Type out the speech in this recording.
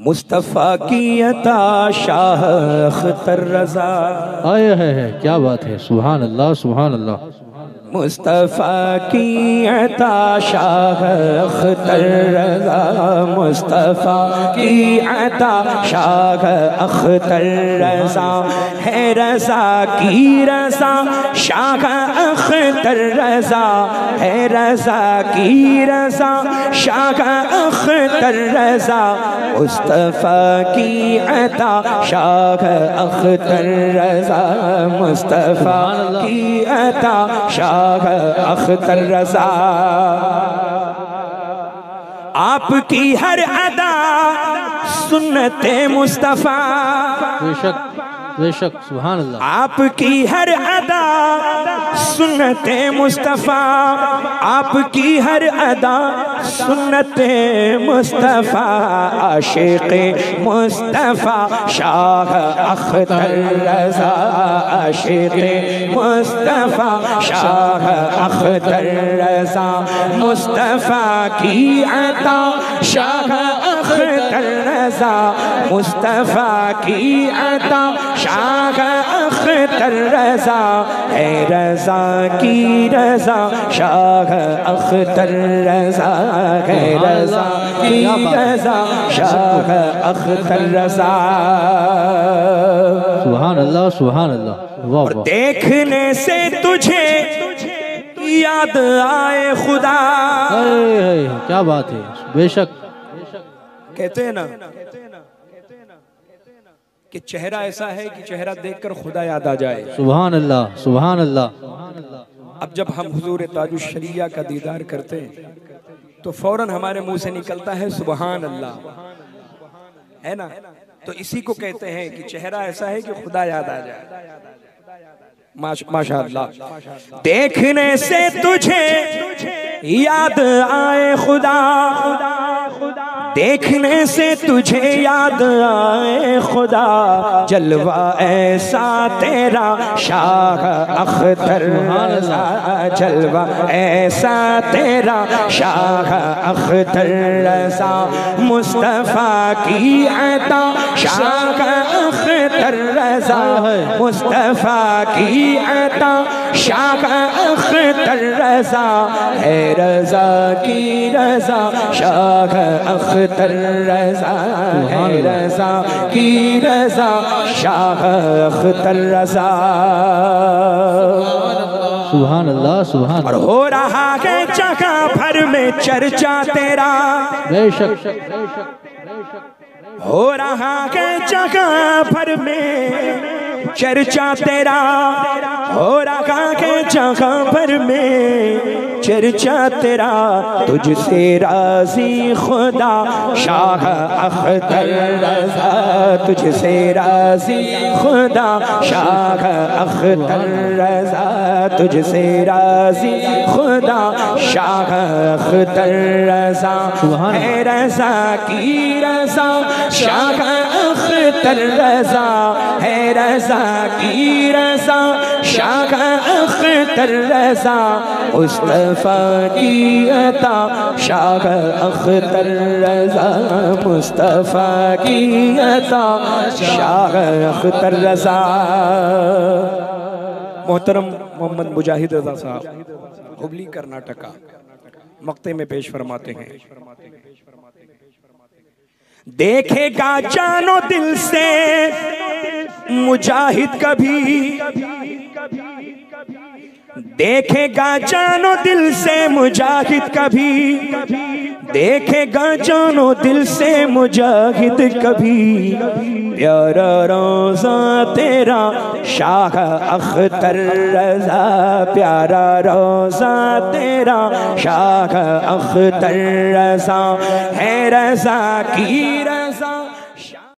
मुस्तफ़ा की अता शाह अख्तर रजा। आए है क्या बात है? सुबहान अल्लाह सुबहान अल्लाह। मुस्तफ़ा की अता शाह अख्तर रजा मुस्तफ़ा की अता शाह अख्तर रजा है रजा की रजा शाह अख्तर रजा है रजा की रजा शाह अख्तर रजा मुस्तफ़ा की अता शाह अख्तर रजा मुस्तफ़ा की अता शाह अख्तर रजा। आपकी हर अदा सुन्नते मुस्तफ़ा बेशक अल्लाह आपकी हर अदा सुन्नते मुस्तफ़ा, आपकी हर अदा सुन्नते मुस्तफ़ा, आशिक मुस्तफ़ा, शाह अख्तर रजा आशिक मुस्तफ़ा, शाह अख्तर रजा मुस्तफ़ा की अदा, शाह अख्तर रजा मुस्तफ़ा की अदा शाह अख्तर रजा है रजा की रजा शाह अख्तर रजा है रजा की रजा शाह अख्तर रजा सुबहान अल्लाह सुबहान अल्लाह वाह। देखने से तुझे याद आए खुदा। क्या बात है। बेशक। कहते हैं ना कि चेहरा ऐसा है कि चेहरा देखकर खुदा याद आ जाए। सुबहान अल्लाह सुबहान अल्लाह अब जब हम हुजूर ताजुशरिया का दीदार करते हैं तो फ़ौरन हमारे मुँह से निकलता है सुबहान अल्लाह है ना? तो इसी को कहते हैं कि चेहरा ऐसा है कि खुदा याद आ जाए। माश- देखने से तुझे याद आए खुदा। देखने से तुझे याद आए खुदा। जलवा ऐसा तेरा शाह अख्तर। जलवा ऐसा तेरा शाह अख्तर। रजा मुस्तफ़ा की अता शाह अख्तर। रजा मुस्तफ़ा की अता शाह अख्तर। रजा है रजा की रजा। शाह अख्तर रजा है रजा की रजा शाह अख्तर रजा। सुबहान अल्लाह सुबहान और हो रहा है जगह भर में चर्चा तेरा। बेशक। हो रहा है जगह भर में चर्चा तेरा। हो रहा है जगह भर में चर्चा तेरा तुझसे राज़ी खुदा शाह अख्तर रजा तुझसे राज़ी खुदा शाह अख्तर रजा तुझसे राज़ी खुदा शाह अख्तर रजा है रजा की रजा शाह अख्तर रजा है रजा की रजा शाह अख्तर रजा, मुस्तफ़ा की अता। शाह अख्तर रजा, मुस्तफ़ा की अता। शाह अख्तर रजा। मोहतरम मोहम्मद मुजाहिद रजा साहब, हुबली कर्नाटका। मक्ते में पेश फरमाते हैं। देखेगा जानो दिल से, मुजाहिद कभी। देखेगा जानो दिल से, मुजाहिद कभी। देखेगा जानो दिल से मुजाहिद कभी। प्यारा रोजा तेरा शाह अख्तर रजा। प्यारा रोजा तेरा शाह अख्तर रजा। है रजा की रजा।